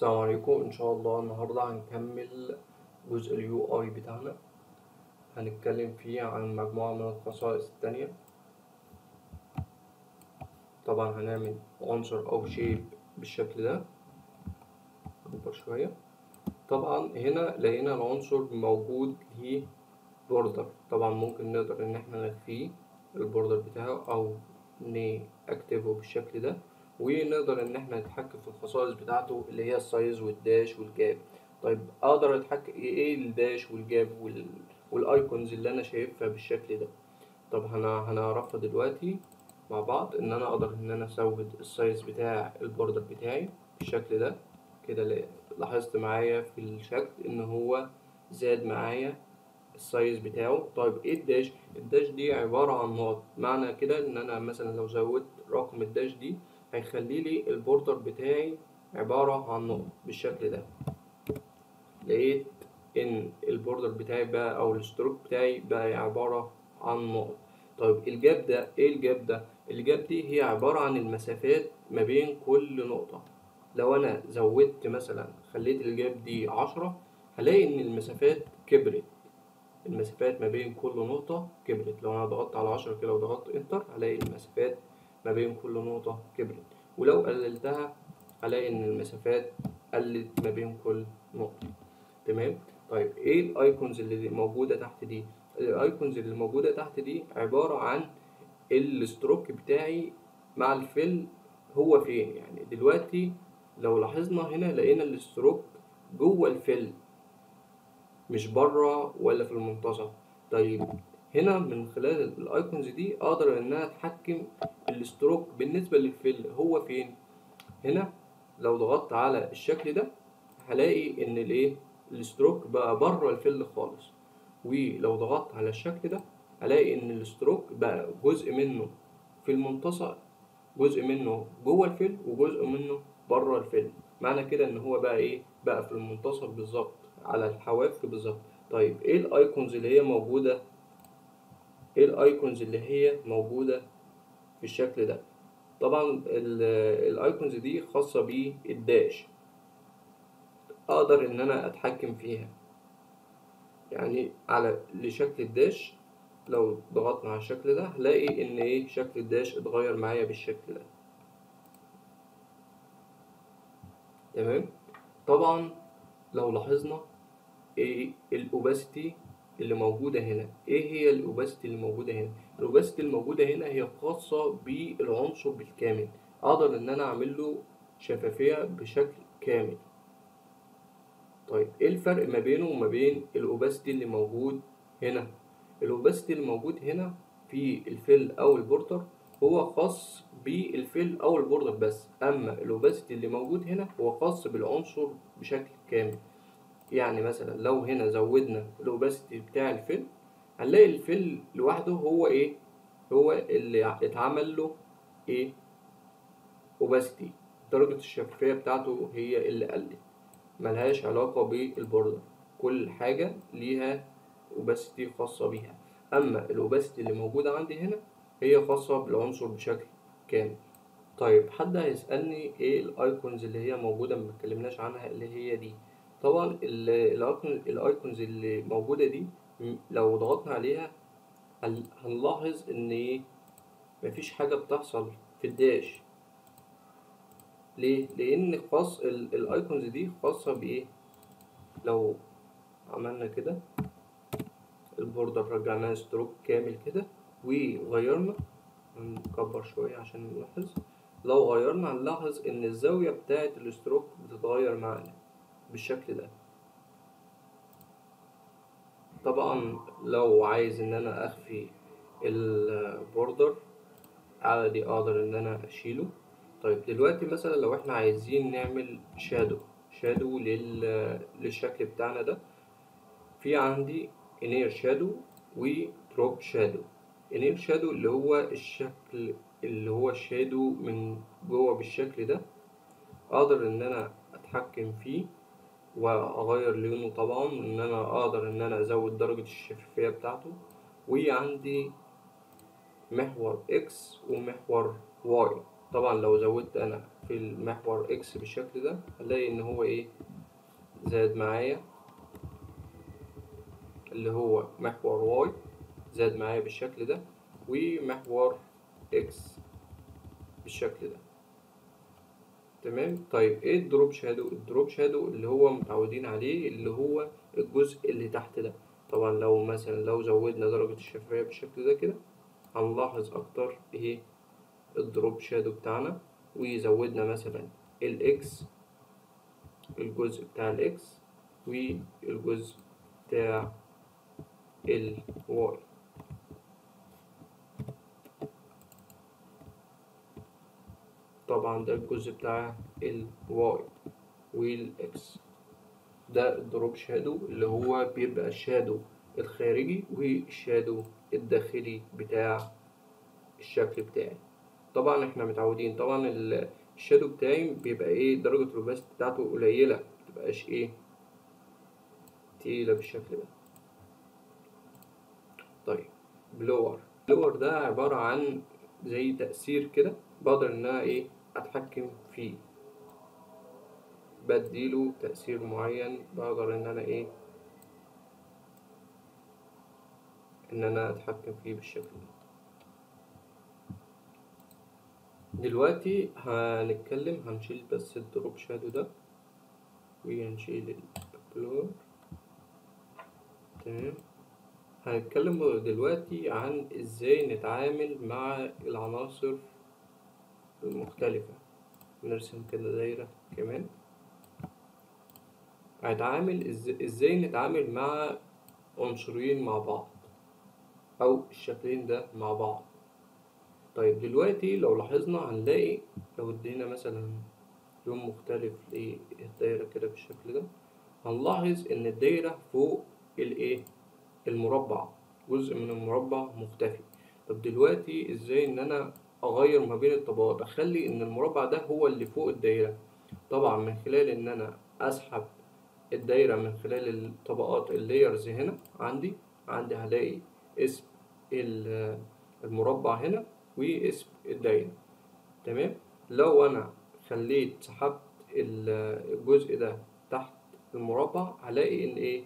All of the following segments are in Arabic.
السلام عليكم. إن شاء الله النهارده هنكمل جزء ال UI بتاعنا. هنتكلم فيه عن مجموعة من الخصائص التانية. طبعا هنعمل عنصر أو shape بالشكل ده. أكبر شوية. طبعا هنا لقينا العنصر موجود ليه border طبعا ممكن نقدر إن إحنا نخفيه ال border بتاعه أو ن activate ه بالشكل ده. ونقدر إن إحنا نتحكم في الخصائص بتاعته اللي هي ال size وال dash وال gap. طيب أقدر أتحكم إيه ال dash وال gap وال... وال icons اللي أنا شايفها بالشكل ده؟ طب هن... هنعرفها دلوقتي مع بعض إن أنا أقدر إن أنا ازود ال size بتاع ال border بتاعي بالشكل ده. كده لاحظت معايا في الشكل إن هو زاد معايا ال size بتاعه. طيب إيه ال dash؟ ال dash دي عبارة عن نقط. معنى كده إن أنا مثلا لو زودت رقم ال dash دي هيخلي لي ال border بتاعي عبارة عن نقط بالشكل ده. لقيت إن ال border بتاعي بقى أو ال stroke بتاعي بقى عبارة عن نقط طيب ال gap ده إيه ال gap ده؟ ال gap دي هي عبارة عن المسافات ما بين كل نقطة. لو أنا زودت مثلا خليت ال gap دي عشرة هلاقي إن المسافات كبرت. المسافات ما بين كل نقطة كبرت. لو أنا ضغطت على عشرة كده وضغطت enter هلاقي المسافات ما بين كل نقطة كبرت. ولو قللتها هلاقي إن المسافات قلت ما بين كل نقطة. تمام؟ طيب إيه ال icons اللي موجودة تحت دي؟ ال icons اللي موجودة تحت دي عبارة عن ال stroke بتاعي مع ال fill هو فين. يعني دلوقتي لو لاحظنا هنا لقينا ال stroke جوه ال fill مش بره ولا في المنتصف طيب هنا من خلال ال icons دي أقدر ان أنا اتحكم ال stroke بالنسبة لل fill هو فين. هنا لو ضغطت على الشكل ده هلاقي ان الايه ال stroke بقى بره ال fill خالص. ولو ضغطت على الشكل ده هلاقي ان ال stroke بقى جزء منه في المنتصف جزء منه جوه ال fill وجزء منه بره ال fill. معنى كده ان هو بقى إيه بقى في المنتصف بالظبط على الحواف بالظبط. طيب إيه ال icons اللي هي موجودة إيه ال icons اللي هي موجودة بالشكل ده؟ طبعا ال icons دي خاصة بال dash. أقدر ان أنا اتحكم فيها. يعني على لشكل ال dash لو ضغطنا على الشكل ده هلاقي ان إيه شكل ال dash اتغير معايا بالشكل ده. تمام؟ طبعا لو لاحظنا إيه ال opacity اللي موجودة هنا. إيه هي ال opacity اللي موجودة هنا؟ ال opacity الموجودة هنا هي خاصة بالعنصر بالكامل. أقدر إن أنا أعمل له شفافية بشكل كامل. طيب إيه الفرق ما بينه وما بين ال opacity اللي موجود هنا؟ ال opacity اللي موجود هنا في ال fill أو ال border هو خاص بال fill أو ال border بس. أما ال opacity اللي موجود هنا هو خاص بالعنصر بشكل كامل. يعني مثلا لو هنا زودنا ال opacity بتاع ال fill هنلاقي ال fill لوحده هو إيه؟ هو اللي اتعمل له إيه؟ opacity. درجة الشفافية بتاعته هي اللي قلت. ملهاش علاقة بال border. كل حاجة ليها أوباسيتي خاصة بيها. أما الأوباسيتي اللي موجودة عندي هنا هي خاصة بالعنصر بشكل كامل. طيب حد هيسألني إيه الأيكونز اللي هي موجودة ما اتكلمناش عنها اللي هي دي؟ طبعا الأيكونز اللي موجودة دي لو ضغطنا عليها هنلاحظ إن إيه مفيش حاجة بتحصل في الداش ليه؟ لأن خاص الأيكونز دي خاصة بإيه؟ لو عملنا كده ال border رجعناه stroke كامل كده وغيرنا نكبر شوية عشان نلاحظ لو غيرنا هنلاحظ إن الزاوية بتاعة ال stroke بتتغير معانا بالشكل ده. طبعا لو عايز إن أنا أخفي ال border عادي أقدر إن أنا أشيله. طيب دلوقتي مثلا لو إحنا عايزين نعمل shadow shadow لل... للشكل بتاعنا ده في عندي inner shadow و drop shadow inner shadow اللي هو الشكل اللي هو ال shadow من جوه بالشكل ده أقدر إن أنا أتحكم فيه وأغير لونه طبعا إن أنا أقدر إن أنا أزود درجة الشفافية بتاعته. وعندي محور X ومحور Y طبعا لو زودت أنا في المحور X بالشكل ده هلاقي إن هو إيه؟ زاد معايا. اللي هو محور Y زاد معايا بالشكل ده ومحور X بالشكل ده. تمام؟ طيب إيه ال drop shadow؟ ال drop shadow اللي هو متعودين عليه اللي هو الجزء اللي تحت ده. طبعا لو مثلا لو زودنا درجة الشفافية بالشكل ده كده هنلاحظ أكتر إيه؟ ال drop shadow بتاعنا. وزودنا مثلا الاكس الجزء بتاع الاكس والجزء بتاع الواي طبعا ده الجزء بتاع ال Y وال X ده ال drop shadow اللي هو بيبقى ال shadow الخارجي وال shadow الداخلي بتاع الشكل بتاعي. طبعا إحنا متعودين طبعا ال shadow بتاعي بيبقى إيه درجة ال opacity بتاعته قليلة متبقاش إيه تقيلة بالشكل ده. طيب blur. blur ده عبارة عن زي تأثير كده بقدر ان أنا إيه أتحكم فيه بديله تأثير معين بقدر إن أنا إيه؟ إن أنا أتحكم فيه بالشكل ده. دلوقتي هنتكلم هنشيل بس ال drop shadow ده وهنشيل ال blur تمام؟ هنتكلم دلوقتي عن إزاي نتعامل مع العناصر المختلفة نرسم كده دايرة كمان. هنتعامل إزاي نتعامل مع عنصرين مع بعض؟ أو الشكلين ده مع بعض. طيب دلوقتي لو لاحظنا هنلاقي لو ادينا مثلا لون مختلف للدايرة كده بالشكل ده هنلاحظ إن الدايرة فوق الإيه؟ المربع. جزء من المربع مختفي. طب دلوقتي إزاي إن أنا أغير ما بين الطبقات أخلي إن المربع ده هو اللي فوق الدايرة. طبعا من خلال إن أنا أسحب الدايرة من خلال الطبقات اللايرز هنا عندي عندي هلاقي اسم ال- المربع هنا واسم الدايرة. تمام؟ لو أنا خليت سحبت ال- الجزء ده تحت المربع هلاقي إن إيه؟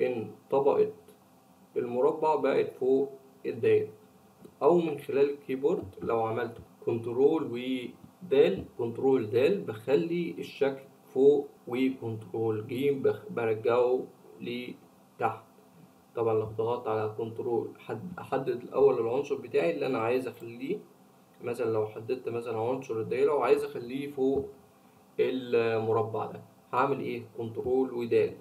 إن طبقة المربع بقت فوق الدايرة. أو من خلال ال keyboard لو عملت control ودال control دال بخلي الشكل فوق و control بخ- برجعه لتحت طبعا لو ضغطت على control حد أحدد الأول العنصر بتاعي اللي أنا عايز أخليه. مثلا لو حددت مثلا عنصر الدايرة وعايز أخليه فوق المربع ده. هعمل إيه؟ كنترول ودال